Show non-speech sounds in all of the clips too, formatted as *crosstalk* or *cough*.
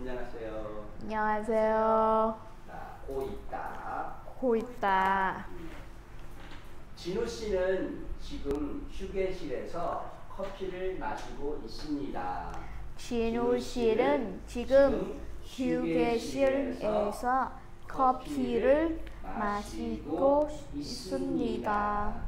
안녕하세요. 안녕하세요. 자, 고있다. 호있다. 진우 씨는 지금 휴게실에서 커피를 마시고 있습니다. 진우 씨는 지금 휴게실에서 커피를 마시고 있습니다.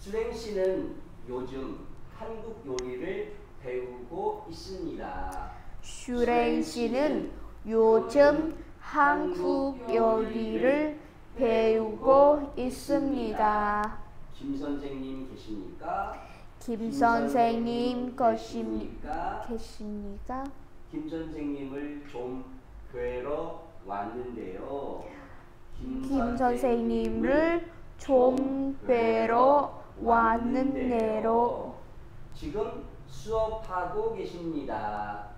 수랭 씨는 요즘 한국 요리를 배우고 있습니다. 슈랭 씨는 요즘 한국 요리를 배우고 있습니다. 김 선생님 계십니까? 김 선생님 계십니까? 계십니까? 김 선생님을 좀 뵈러 왔는데요. 김 선생님을 좀 뵈러 왔는데요. 지금 수업하고 계십니다.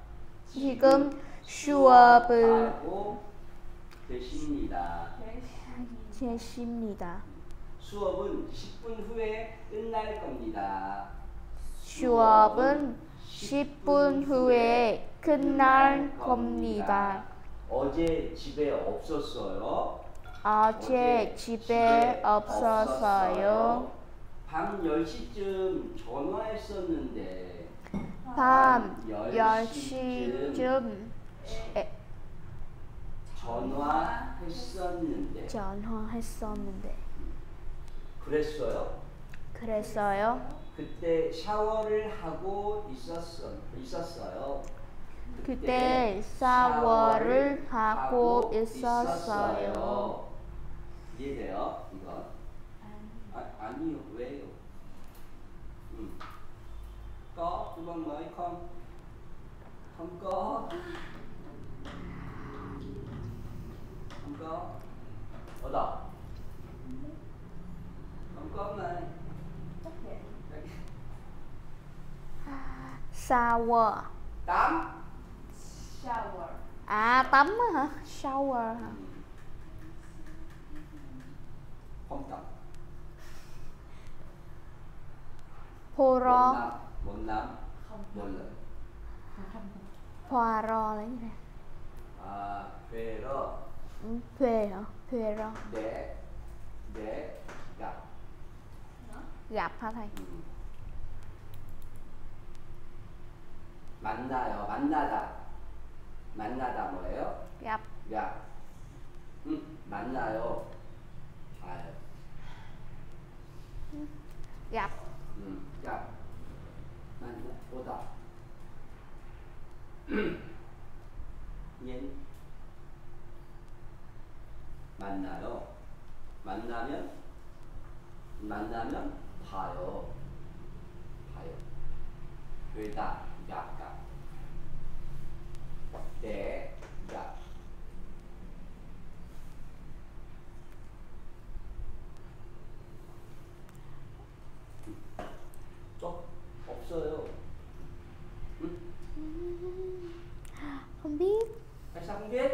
지금 수업을 계십니다. 계십니다. 수업은 10분 후에 끝날 겁니다. 수업은 10분 후에 끝날 겁니다. 어제 집에 없었어요. 어제 집에 없었어요. 밤 10시쯤 전화했었는데 밤 10시쯤 10시쯤 전화했었는데 전화했었는데 그랬어요. 그랬어요. 그때 샤워를 하고 있었어, 있었어요. 그때 샤워를 하고 있었어요. 이해돼요? 이거? 아, 아니요. có chú băng mới không? Không có. Không có. Ở đâu không có này. shower. Tắm. Shower. À tắm hả? Shower hả? Không tắm poro một năm, không một lần. 보러 là gì nè? À, Ừ, Về hả? Về rồi. để để gặp. Gặp hả thầy? 음. 만나요. 만나다. 만나다 뭐예요? Gặp 야. 응, 만나요. 아유. gặp 응, 야. 만나 오다. *clears throat* 예. 만나요. 만나면 만나면 봐요. 봐요. 되다, 약간. 네, 야. 쪽 없어요. 응? không biết Tại sao không biết?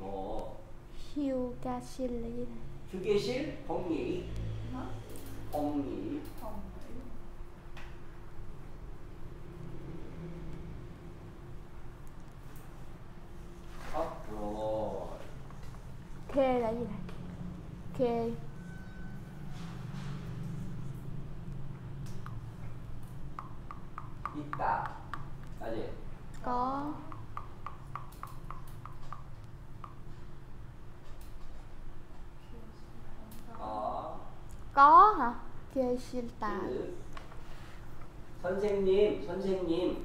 Ồ, 휴가실 là gì nè? 휴게실 không nhỉ? Hả? Không nhỉ? không nghĩ Ốc rồi. Khê là gì nè? Khê 있다. 알지? có 어. có 실 tà 그 선생님, 선생님.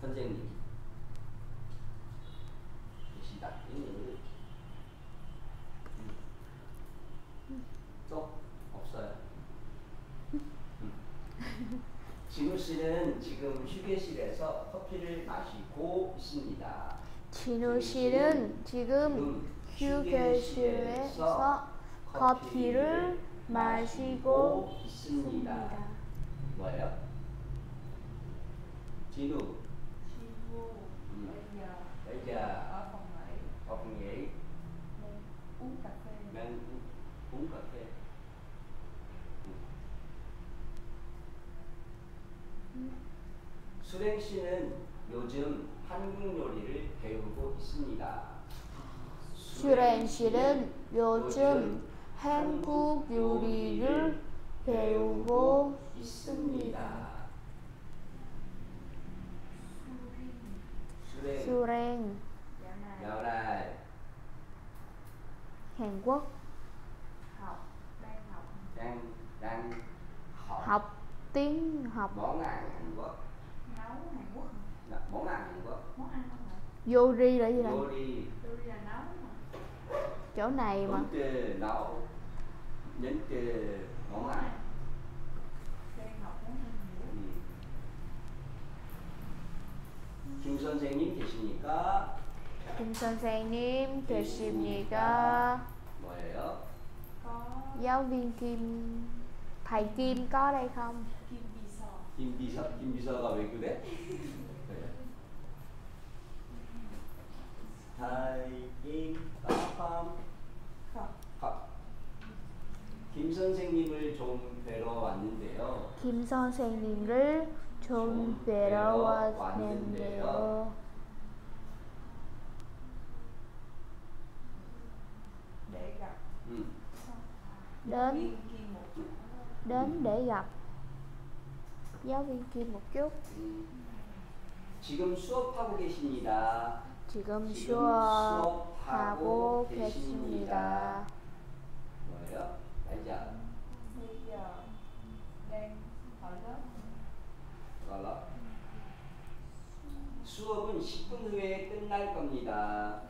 선생님. 계시다. 음. 또 없어요. 음. 진우 씨는 지금 휴게실에서 커피를 마시고 있습니다. 진우 씨는 지금 휴게실에서 커피를 마시고 있습니다. 뭐예요? 진우. 진우. Ella. Con nghĩ. Uống cà phê. Đang uống cà phê. 수랭 씨는 요즘 한국 요리를 배우고 있습니다. 수랭 씨는 요즘 한국 요리를 배우고 있습니다. Surin. 수랭 수렌 Dạo này dạo này Hàn Quốc học đang học đang đang học, học tiếng học món ăn Hàn Quốc nấu Hàn Quốc hả? Là món ăn Hàn Quốc món ăn không hả? Yuri là gì này 요리 Tôi đi là nấu mà chỗ này mà những cái nấu những cái món ăn đang học món ăn Hàn Quốc 음. 김 선생님 계십니까? Kim 선생님 계십니까 뭐예요? có giáo viên Kim thầy Kim có đây không kim bì sò 김비서 김비서가 왜 그래? 그래. 타이김 깜깜 không 김 선생님을 좀 뵈러 왔는데요. Kim 선생님을 좀 뵈러 왔는데요 gặp 음. đến để gặp giáo viên Kim một chút 음. 지금 수업하고 계십니다. 지금 지금 수업하고 수업하고 계십니다. 뭐예요? 알자. bây giờ đang ở lớp 알아? 수업은 10분 후에 끝날 겁니다.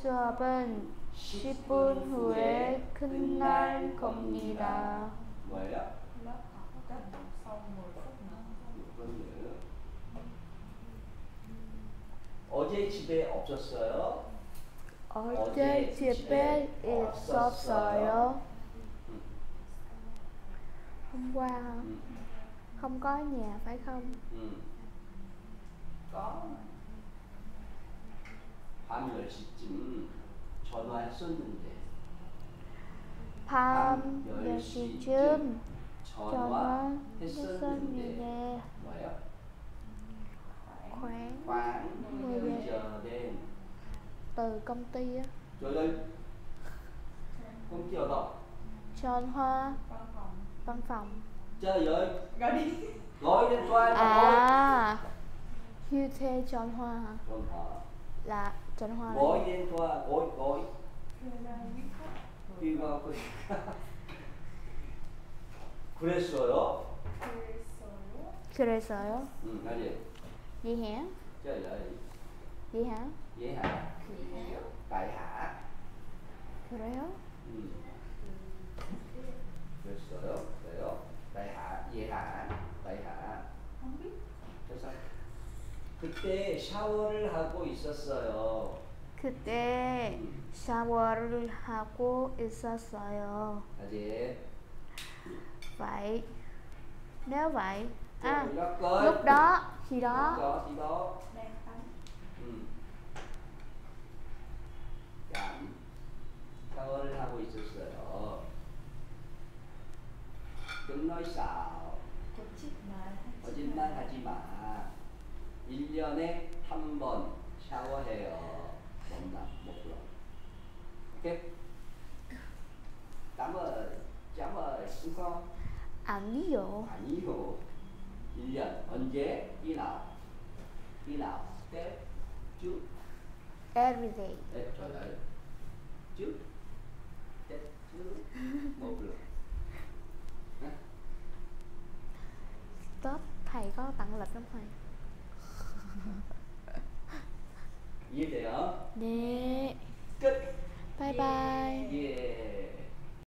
수업은 10분 후에 끝날 겁니다. 뭐예요? lớp học kết thúc sau 10 phút nữa 6분 후. 어제 집에 없었어요? 어제 집에 있었어요. 음. Hôm qua hả? 음. không có ở nhà phải không? 음. có 밤 10시쯤 전화했었는데 밤 10시쯤 전화했었는데 전화했었는데 뭐예요? khoảng khoảng 10 10 giờ giờ đêm từ công ty á rồi đây công ty ở đâu John Hoa văn phòng văn phòng chơi rồi gọi đi gọi điện thoại mà gọi à Hugh Thê John Hoa hả? John Hoa là John Hoa là gọi gì? điện thoại gọi gọi Đưa ra viết khách đi vào cái 그랬어요? 그래서요? 응 알지 Vậy hả? chơi rồi Vậy hả? vậy hả tại hạ 그래요? 음. 그랬어요? 그래요? không biết 그래서 그때 샤워를 하고 있었어요. 그때 샤워를 하고 있었어요. 아직 Vậy nếu vậy à lúc đó khi đó đó thì đó. đang tắm 음. 얌. 샤워를 하고 있었어요. đừng nói xạo, chụp chiếc mà 거짓말 하지 마. 1년에 한 번 샤워해요. 못나 못 불러. 오케이? cảm ơn, cảm ơn, đúng không? 아니요. 아니요. 1년 언제? khi nào? khi nào? Tết trước Every day. Tết trời ơi trước Tặng lịch không thầy? 이해돼요? 네. 끝 Bye bye.